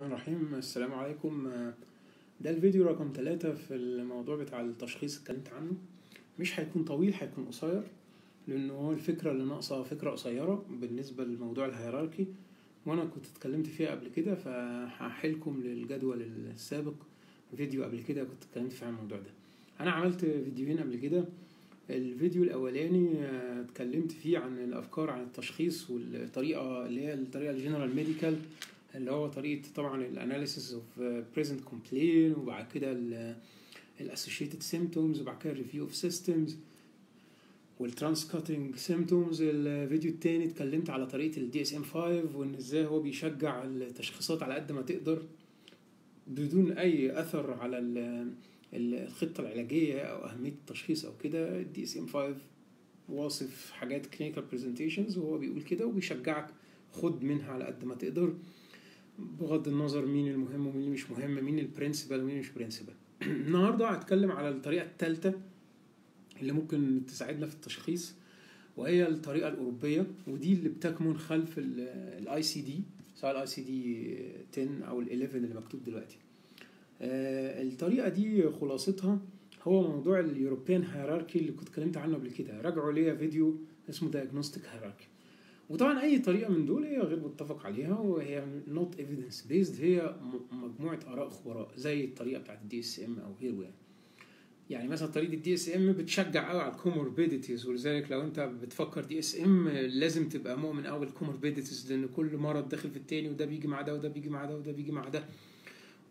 الرحمن الرحيم. السلام عليكم. ده الفيديو رقم ثلاثة في الموضوع بتاع التشخيص اتكلمت عنه. مش هيكون طويل هيكون قصير لأنه هو الفكرة اللي ناقصة فكرة قصيرة بالنسبة لموضوع ال hierarchy وأنا كنت اتكلمت فيها قبل كده فهحيلكم للجدول السابق فيديو قبل كده كنت اتكلمت فيه عن الموضوع ده. أنا عملت فيديوهين قبل كده. الفيديو الأولاني اتكلمت فيه عن الأفكار عن التشخيص والطريقة اللي هي الطريقة ال general medical اللي هو طريقة طبعا ال analysis of present complaint وبعد كده ال associated symptoms وبعد كده ال review of systems وال trans cutting symptoms الفيديو التاني اتكلمت على طريقة ال DSM 5 وإن إزاي هو بيشجع التشخيصات على قد ما تقدر بدون أي أثر على الخطة العلاجية أو أهمية التشخيص أو كده. ال DSM 5 واصف حاجات clinical presentations وهو بيقول كده وبيشجعك خد منها على قد ما تقدر. بغض النظر مين المهم ومين مش مهم مين ال principal ومين مش principal النهارده هتكلم على الطريقة الثالثه اللي ممكن تساعدنا في التشخيص وهي الطريقة الأوروبية ودي اللي بتكمن خلف ال ICD سواء ال ICD 10 أو ال 11 اللي مكتوب دلوقتي. الطريقة دي خلاصتها هو موضوع ال European hierarchy اللي كنت اتكلمت عنه قبل كده. راجعوا ليا فيديو اسمه diagnostic hierarchy وطبعا أي طريقة من دول هي غير متفق عليها وهي not evidence based هي مجموعة آراء خبراء زي الطريقة بتاعت ال DSM أو غيره يعني يعني مثلا طريقة ال DSM بتشجع قوي على ال comorbidities ولذلك لو أنت بتفكر DSM لازم تبقى مؤمن قوي بال comorbidities لأن كل مرض داخل في التاني وده بيجي مع ده وده بيجي مع ده وده بيجي مع ده.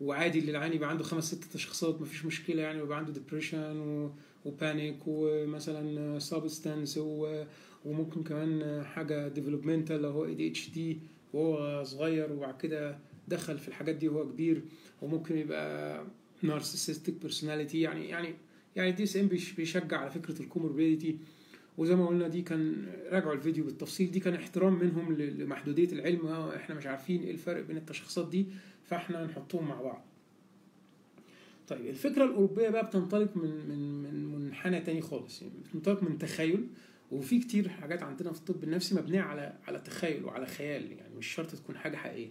وعادي اللي العيان يبقى عنده خمس ست تشخيصات مفيش مشكلة يعني ويبقى عنده depression و... و panic ومثلا substance و... وممكن كمان حاجة developmental لو هو ADHD وهو صغير وبعد كده دخل في الحاجات دي وهو كبير. وممكن يبقى narcissistic personality يعني يعني يعني DSM بيشجع على فكرة ال comorbidity وزي ما قلنا دي كان راجعوا الفيديو بالتفصيل دي كان احترام منهم لمحدودية العلم. إحنا مش عارفين إيه الفرق بين التشخيصات دي فاحنا نحطهم مع بعض. طيب الفكرة الأوروبية بقى بتنطلق من من من منحنى تاني خالص يعني بتنطلق من تخيل. وفي كتير حاجات عندنا في الطب النفسي مبنية على على تخيل وعلى خيال يعني مش شرط تكون حاجة حقيقية.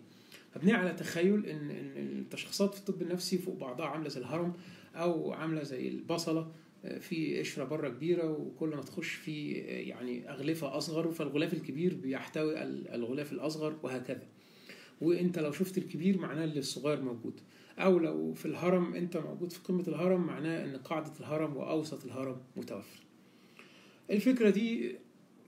مبنية على تخيل إن إن التشخيصات في الطب النفسي فوق بعضها عاملة زي الهرم أو عاملة زي البصلة في قشرة بره كبيرة وكل ما تخش في يعني أغلفة أصغر فالغلاف الكبير بيحتوي الغلاف الأصغر وهكذا. وإنت لو شفت الكبير معناه اللي الصغير موجود. أو لو في الهرم إنت موجود في قمة الهرم معناه إن قاعدة الهرم وأوسط الهرم متوفر. الفكرة دي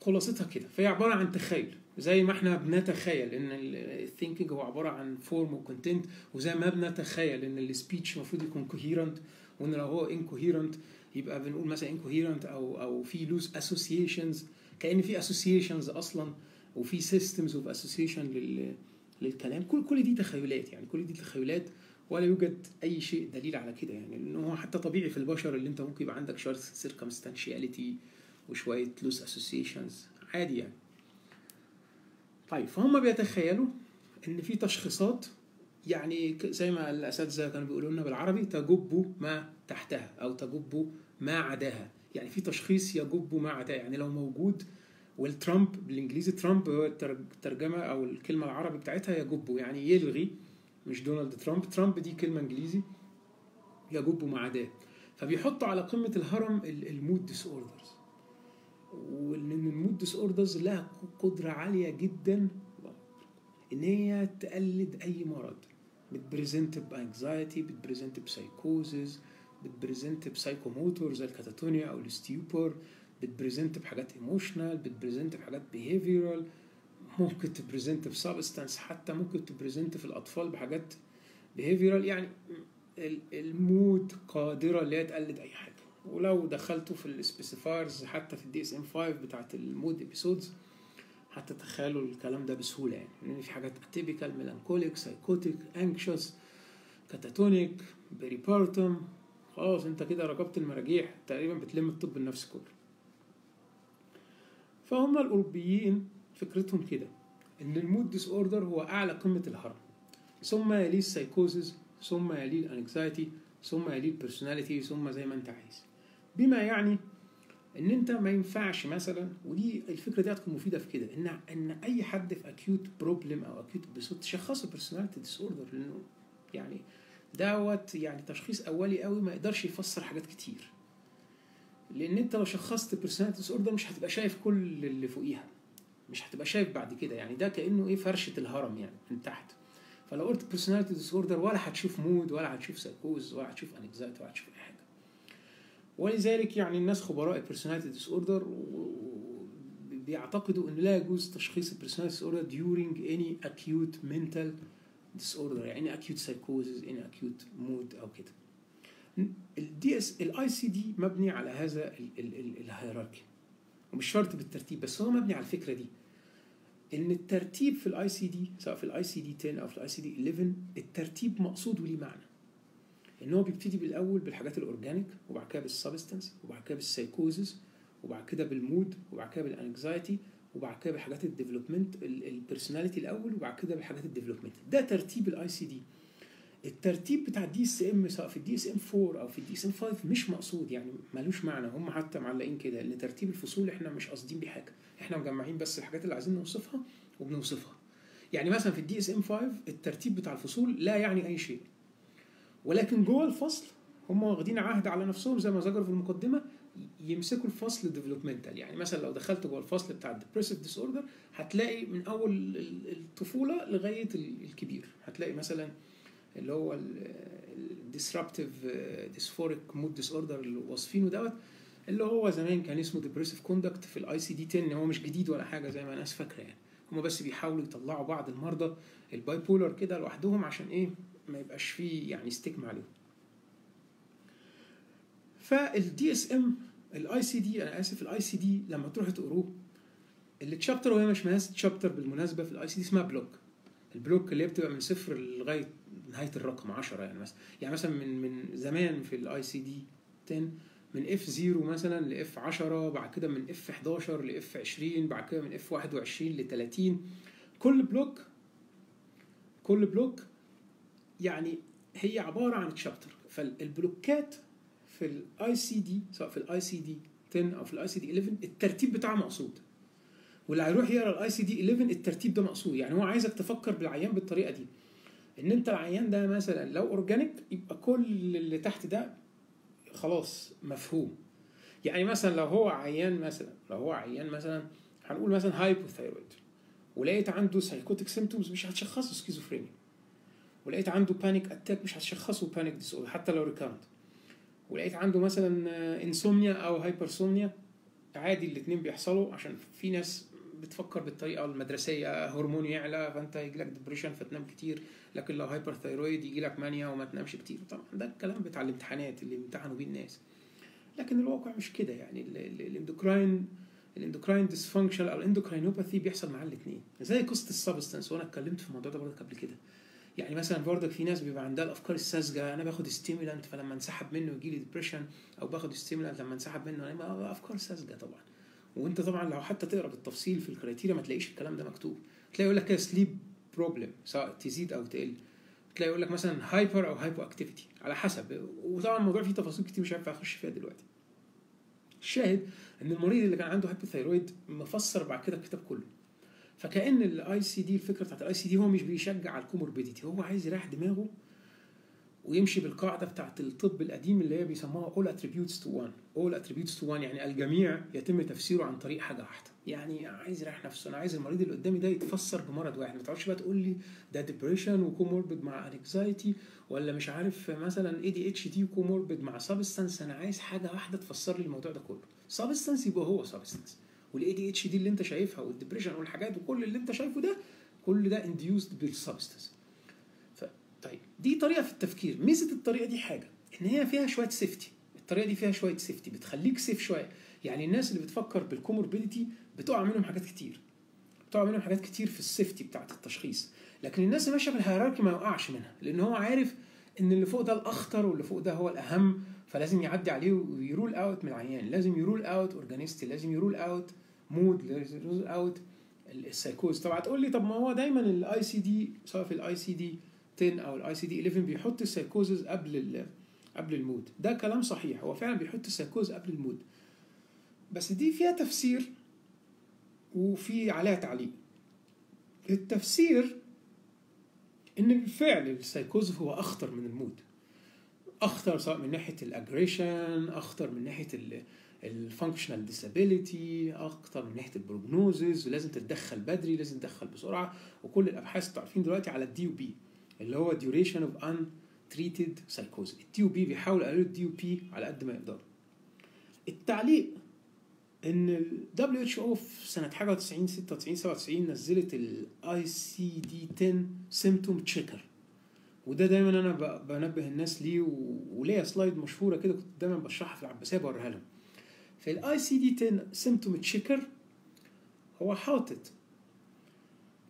خلاصتها كده. فهي عبارة عن تخيل. زي ما إحنا بنتخيل إن ال thinking هو عبارة عن form و content وزي ما بنتخيل إن ال speech المفروض يكون coherent وإن لو هو incoherent يبقى بنقول مثلا incoherent أو أو في loose associations كأن في اسوسيشنز أصلا وفي systems of association لل للكلام. كل كل دي تخيلات يعني. كل دي تخيلات ولا يوجد أي شيء دليل على كده يعني. لأنه هو حتى طبيعي في البشر اللي أنت ممكن يبقى عندك شوية circumstantiality وشوية loose associations عادي يعني. طيب فهم بيتخيلوا إن في تشخيصات يعني زي ما الأساتذة كانوا بيقولوا لنا بالعربي تجب ما تحتها أو تجب ما عداها. يعني في تشخيص يجب ما عداها يعني لو موجود وال trump بالإنجليزي trump هو الترجمة أو الكلمة العربي بتاعتها يجب. يعني يلغي مش دونالد ترامب. trump دي كلمة إنجليزي يجب ما عداه. فبيحطوا على قمة الهرم ال mood disorders disorders لها قدرة عالية جدا. إن هي تقلد أي مرض. بتبريزنت بانكزايتي بتبريزنت بسايكوزز بتبريزنت بسايكوموتور زي الكاتاتونيا أو الستيوبر بتبريزنت بحاجات ايموشنال بتبريزنت بحاجات بيهيفيرال ممكن تبريزنت بسبستانس حتى ممكن تبريزنت في الأطفال بحاجات بيهيفيرال يعني المود قادرة اللي هي تقلد أي حاجة. ولو دخلتوا في ال specifiers حتى في ال DSM 5 بتاعت ال mood episodes حتى تخيلوا الكلام ده بسهولة يعني. لأن في حاجات atypical melancholic psychotic anxious catatonic peripartum خلاص انت كده ركبت المراجيح. تقريبا بتلم الطب النفسي كله. فهم الأوروبيين فكرتهم كده إن ال mood disorder هو أعلى قمة الهرم. ثم يليه السايكوزز ثم يليه ال anxiety ثم يليه ال personality ثم زي ما انت عايز. بما يعني إن أنت ما ينفعش مثلا ودي الفكرة دي هتكون مفيدة في كده إن إن أي حد في acute problem أو acute episode تشخصه personality disorder لأنه يعني دوت يعني تشخيص أولي قوي ما يقدرش يفسر حاجات كتير. لأن أنت لو شخصت personality disorder مش هتبقى شايف كل اللي فوقيها مش هتبقى شايف بعد كده يعني ده كأنه إيه فرشة الهرم يعني من تحت. فلو قلت personality disorder ولا هتشوف mood ولا هتشوف psychosis ولا هتشوف anxiety ولا هتشوف أي حاجة ولذلك يعني الناس خبراء ال personality disorder بيعتقدوا إن لا يجوز تشخيص ال personality disorder during any acute mental disorder يعني acute psychosis any acute mood أو كده. ال DS ال ICD مبني على هذا ال hierarchy. ومش شرط بالترتيب بس هو مبني على الفكرة دي. إن الترتيب في ال ICD سواء في ال ICD 10 أو في ال ICD 11 الترتيب مقصود وليه معنى. إن هو بيبتدي بالأول بالحاجات ال organic وبعد كده بال substance وبعد كده بالسايكوزز وبعد كده بال mood وبعد كده بال anxiety وبعد كده بالحاجات ال development ال personality الأول وبعد كده بالحاجات ال development ده ترتيب ال ICD الترتيب بتاع ال DSM سواء في ال DSM 4 أو في ال DSM 5 مش مقصود يعني ملوش معنى. هم حتى معلقين كده إن ترتيب الفصول إحنا مش قاصدين بيه حاجة. إحنا مجمعين بس الحاجات اللي عايزين نوصفها وبنوصفها. يعني مثلا في ال DSM 5 الترتيب بتاع الفصول لا يعني أي شيء. ولكن جوه الفصل هم واخدين عهد على نفسهم زي ما ذكروا في المقدمة يمسكوا الفصل developmental يعني مثلا لو دخلت جوه الفصل بتاع ال depressive disorder هتلاقي من أول الطفولة لغاية الكبير. هتلاقي مثلا اللي هو ال disruptive dysphoric mood disorder اللي واصفينه دوت اللي هو زمان كان اسمه depressive conduct في ال ICD 10 هو مش جديد ولا حاجة زي ما الناس فاكرة يعني. هم بس بيحاولوا يطلعوا بعض المرضى ال bipolar كده لوحدهم عشان إيه؟ ما يبقاش فيه يعني stigma عليهم فال DSM ال ICD أنا آسف ال ICD لما تروحوا تقروه ال chapter وهي مش اسمها chapter بالمناسبة في ال ICD اسمها block ال block اللي هي بتبقى من صفر لغاية نهاية الرقم 10 يعني مثلا. يعني مثلا من من زمان في ال ICD 10 من F 0 مثلا ل F 10 بعد كده من F 11 ل F 20 بعد كده من F 21 ل 30 كل block كل block يعني هي عبارة عن chapter فالبلوكات في ال ICD سواء في ال ICD 10 أو في ال ICD 11 الترتيب بتاعه مقصود. واللي هيروح يقرأ ال ICD 11 الترتيب ده مقصود. يعني هو عايزك تفكر بالعيان بالطريقة دي. إن أنت العيان ده مثلا لو organic يبقى كل اللي تحت ده خلاص مفهوم. يعني مثلا لو هو عيان مثلا لو هو عيان مثلا هنقول مثلا hypothyroid ولقيت عنده psychotic symptoms مش هتشخصه سكيزوفرينيا ولقيت عنده panic attack مش هتشخصه panic dis حتى لو recurrent ولقيت عنده مثلا insomnia أو hypersomnia عادي الاثنين بيحصلوا عشان في ناس بتفكر بالطريقة المدرسية هرمون يعلى فأنت يجي لك depression فتنام كتير لكن لو hyperthyroid يجي لك mania وما تنامش كتير. طبعا ده الكلام بتاع الامتحانات اللي امتحنوا بيه الناس. لكن الواقع مش كده يعني. ال endocrine ال endocrine dysfunction أو ال endocrinopathy بيحصل معاه الاثنين زي قصه ال substance وأنا اتكلمت في الموضوع ده برضك قبل كده. يعني مثلا برضك في ناس بيبقى عندها الأفكار الساذجة أنا باخد stimulant فلما انسحب منه يجي لي depression أو باخد stimulant لما انسحب منه أنا أفكار ساذجة طبعا. وأنت طبعا لو حتى تقرأ بالتفصيل في ال criteria ما تلاقيش الكلام ده مكتوب. تلاقي يقول لك كده sleep problem سواء تزيد أو تقل. تلاقي يقول لك مثلا hyper أو hypo activity على حسب. وطبعا الموضوع فيه تفاصيل كتير مش هينفع أخش فيها دلوقتي. الشاهد إن المريض اللي كان عنده hypothyroid مفسر بعد كده الكتاب كله. فكأن ال ICD الفكرة بتاعت ال ICD هو مش بيشجع على ال comorbidity هو عايز يريح دماغه ويمشي بالقاعدة بتاعت الطب القديم اللي هي بيسموها all attributes to one. all attributes to one يعني الجميع يتم تفسيره عن طريق حاجة واحدة. يعني عايز يريح نفسه أنا عايز المريض اللي قدامي ده يتفسر بمرض واحد. ما تقعدش بقى تقول لي ده depression و comorbid مع anxiety ولا مش عارف مثلا ADHD و comorbid مع substance أنا عايز حاجة واحدة تفسر لي الموضوع ده كله. substance يبقى هو substance وال ADHD اللي انت شايفها وال depression والحاجات وكل اللي انت شايفه ده كل ده induced بال substance طيب دي طريقة في التفكير. ميزة الطريقة دي حاجة إن هي فيها شوية safety الطريقة دي فيها شوية safety بتخليك safe شوية. يعني الناس اللي بتفكر بال comorbidity بتقع منهم حاجات كتير. بتقع منهم حاجات كتير في ال safety بتاعت التشخيص. لكن الناس اللي ماشية بال hierarchy ما يقعش منها لأن هو عارف إن اللي فوق ده الأخطر واللي فوق ده هو الأهم. فلازم يعدي عليه وي rule out من العيان. لازم ي rule out organicity لازم ي rule out mood لازم ي rule out ال psychosis طب هتقول لي طب ما هو دايما ال ICD سواء في ال ICD 10 أو ال ICD 11 بيحط السايكوزز قبل قبل ال mood. ده كلام صحيح. هو فعلا بيحط ال psychosis قبل ال mood. بس دي فيها تفسير وفي عليها تعليق. التفسير إن بالفعل السايكوز هو أخطر من ال mood. أخطر سواء من ناحية ال aggression أخطر من ناحية ال functional disability أكتر من ناحية ال prognosis ولازم تتدخل بدري لازم تتدخل بسرعة. وكل الأبحاث أنتوا عارفين دلوقتي على ال DUP اللي هو duration of untreated psychosis. ال DUP بيحاولوا يقللوا ال DUP على قد ما يقدروا التعليق إن ال WHO في سنة حاجة 90 96 97 نزلت ال ICD 10 symptom checker وده دايما أنا بنبه الناس ليه وليا slide مشهورة كده كنت دايما بشرحها في العباسية بوريها لهم. في ال ICD 10 symptom checker هو حاطط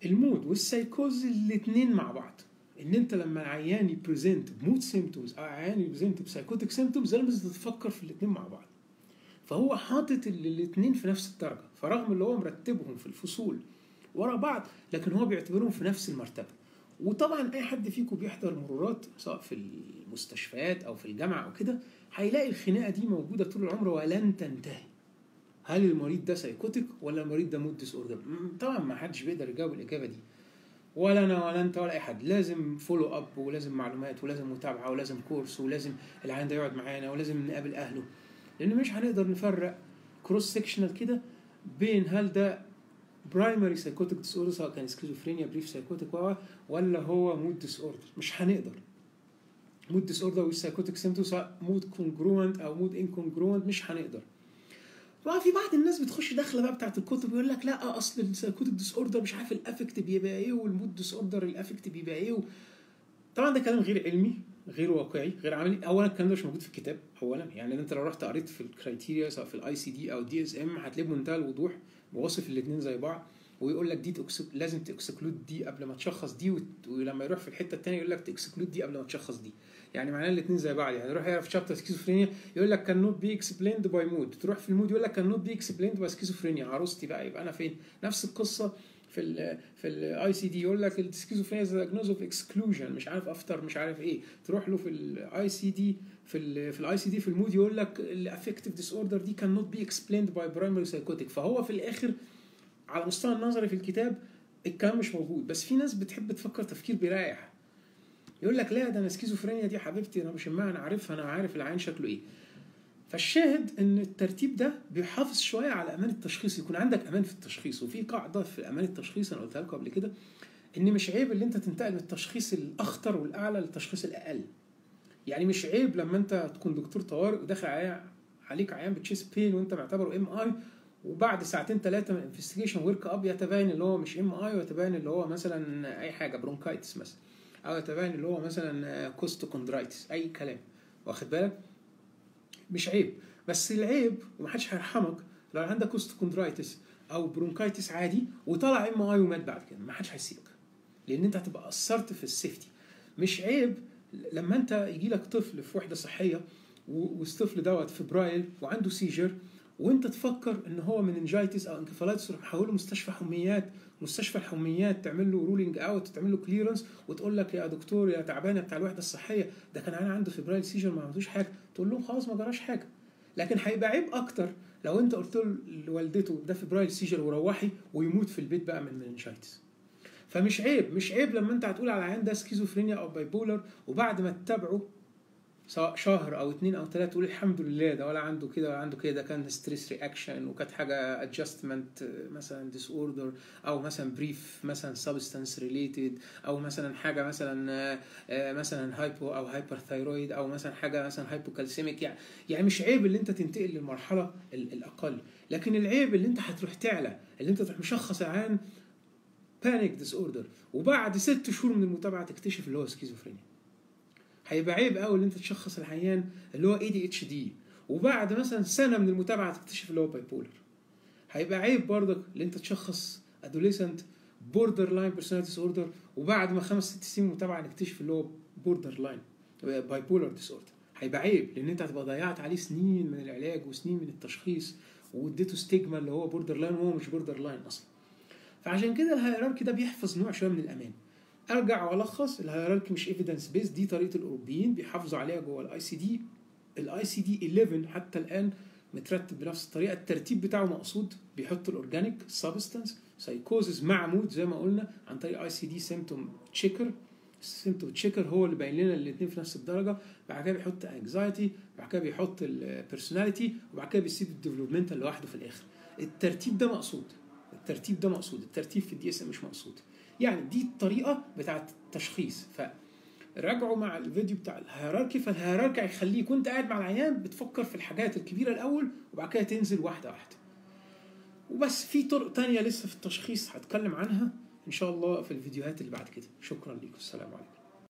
ال mood وال psychosis الاثنين مع بعض. إن أنت لما العيان ي present ب mood symptoms أو عيان ي present ب psychotic symptoms لازم تفكر في الاثنين مع بعض. فهو حاطط الاثنين في نفس الدرجة فرغم اللي هو مرتبهم في الفصول ورا بعض لكن هو بيعتبرهم في نفس المرتبة. وطبعا أي حد فيكم بيحضر مرورات سواء في المستشفيات أو في الجامعة أو كده هيلاقي الخناقة دي موجودة طول العمر ولن تنتهي. هل المريض ده psychotic ولا المريض ده mood disorder طبعا ما حدش بيقدر يجاوب الإجابة دي. ولا أنا ولا أنت ولا أي حد. لازم follow up ولازم معلومات ولازم متابعة ولازم course ولازم العيان ده يقعد معانا ولازم نقابل أهله. لأن مش هنقدر نفرق cross sectional كده بين هل ده primary psychotic disorder سواء كان schizophrenia brief psychotic ولا هو mood disorder مش هنقدر. mood disorder وال psychotic symptom سواء mood congruent أو mood incongruent مش هنقدر. بقى في بعض الناس بتخش داخلة بقى بتاعت الكتب يقول لك لا أصل ال psychotic disorder مش عارف ال affect بيبقى إيه وال mood disorder ال affect بيبقى إيه و... طبعا ده كلام غير علمي غير واقعي غير عملي. اولا الكلام ده مش موجود في الكتاب اولا. يعني أنت لو رحت قريت في ال criteria سواء في ال ICD أو ال DSM هتلاقي بمنتهى الوضوح. واصف الاثنين زي بعض ويقول لك دي ت exc... لازم ت exclude دي قبل ما تشخص دي وت... ولما يروح في الحتة الثانية يقول لك ت exclude دي قبل ما تشخص دي. يعني معناه الاثنين زي بعض. يعني يروح يعرف chapter schizophrenia يقول لك كان نوت بي اكسبليند باي مود تروح في ال mood يقول لك كان نوت بي اكسبليند باي سكيزوفرينيا عروستي بقى يبقى أنا فين؟ نفس القصة في ال في ال ICD يقول لك ال schizophrenia diagnosis of exclusion مش عارف after مش عارف إيه. تروح له في ال ICD في ال في ال ICD في ال mood يقول لك ال affective disorder دي كان نوت بي اكسبليند باي برايمري سايكوتيك فهو في الآخر على مستوى النظري في الكتاب الكلام مش موجود. بس في ناس بتحب تفكر تفكير بيريح. يقول لك لا ده أنا سكيزوفرينيا دي حبيبتي أنا بشمها أنا عارفها أنا عارف العين شكله إيه. فالشاهد إن الترتيب ده بيحافظ شوية على أمان التشخيص يكون عندك أمان في التشخيص. وفي قاعدة في أمان التشخيص أنا قلتها لكم قبل كده إن مش عيب إن أنت تنتقل من التشخيص الأخطر والأعلى للتشخيص الأقل. يعني مش عيب لما أنت تكون دكتور طوارئ وداخل عليك عيان ب chest pain وأنت معتبره MI وبعد ساعتين ثلاثة من investigation work up يتبين اللي هو مش MI ويتبين اللي هو مثلا أي حاجة bronchitis مثلا أو يتبين اللي هو مثلا costochondritis أي كلام. واخد بالك؟ مش عيب. بس العيب ومحدش هيرحمك لو عندك costochondritis أو bronchitis عادي وطلع MI ومات بعد كده محدش هيسيبك. لأن أنت هتبقى أثرت في ال safety مش عيب لما أنت يجي لك طفل في وحدة صحية والطفل دوت febrile وعنده seizure وانت تفكر ان هو meningitis أو encephalitis تروح محوله مستشفى حميات مستشفى الحميات تعمل له ruling out تعمل له clearance وتقول لك يا دكتور يا تعبانة بتاع الوحدة الصحية ده كان أنا عنده febrile seizure ما عملتوش حاجة. تقول لهم خلاص ما جراش حاجة. لكن هيبقى عيب أكتر لو انت قلت لوالدته ده febrile seizure وروحي ويموت في البيت بقى من meningitis فمش عيب مش عيب لما انت هتقول على العيان ده سكيزوفرينيا أو bipolar وبعد ما تتابعه سواء شهر أو اتنين أو تلاتة تقول الحمد لله ده ولا عنده كده ولا عنده كده ده كان stress reaction وكانت حاجة adjustment مثلا disorder أو مثلا brief مثلا substance related أو مثلا حاجة مثلا مثلا hypo أو hyperthyroid أو مثلا حاجة مثلا hypocalcemic يعني يعني مش عيب اللي أنت تنتقل للمرحلة الأقل لكن العيب اللي أنت هتروح تعلى اللي أنت تروح مشخص العيان panic disorder وبعد ست شهور من المتابعة تكتشف اللي هو سكيزوفرينيا هيبقى عيب قوي إن أنت تشخص العيان اللي هو ADHD وبعد مثلا سنة من المتابعة تكتشف اللي هو bipolar هيبقى عيب برضك إن أنت تشخص adolescent borderline personality disorder وبعد ما خمس ست سنين متابعه نكتشف اللي هو borderline bipolar disorder هيبقى عيب لأن أنت هتبقى ضيعت عليه سنين من العلاج وسنين من التشخيص واديته stigma اللي هو borderline وهو مش borderline أصلا. فعشان كده ال hierarchy ده بيحفظ نوع شوية من الأمان. أرجع وألخص. ال hierarchy مش evidence based دي طريقة الأوروبيين بيحافظوا عليها جوه ال ICD ال ICD 11 حتى الآن مترتب بنفس الطريقة. الترتيب بتاعه مقصود بيحط ال organic substance psychosis مع mood زي ما قلنا عن طريق ICD symptom checker ال symptom checker هو اللي باين لنا الاثنين في نفس الدرجة. بعد كده بيحط anxiety بعد كده بيحط ال personality وبعد كده بيسيب ال developmental لوحده في الآخر. الترتيب ده مقصود. الترتيب ده مقصود. الترتيب في ال DSM مش مقصود. يعني دي الطريقة بتاعه التشخيص. فراجعوا مع الفيديو بتاع ال hierarchy فال hierarchy هيخليك وانت قاعد مع العيان بتفكر في الحاجات الكبيرة الأول وبعد كده تنزل واحدة واحدة. وبس في طرق تانية لسه في التشخيص هتكلم عنها إن شاء الله في الفيديوهات اللي بعد كده. شكرا لكم السلام عليكم.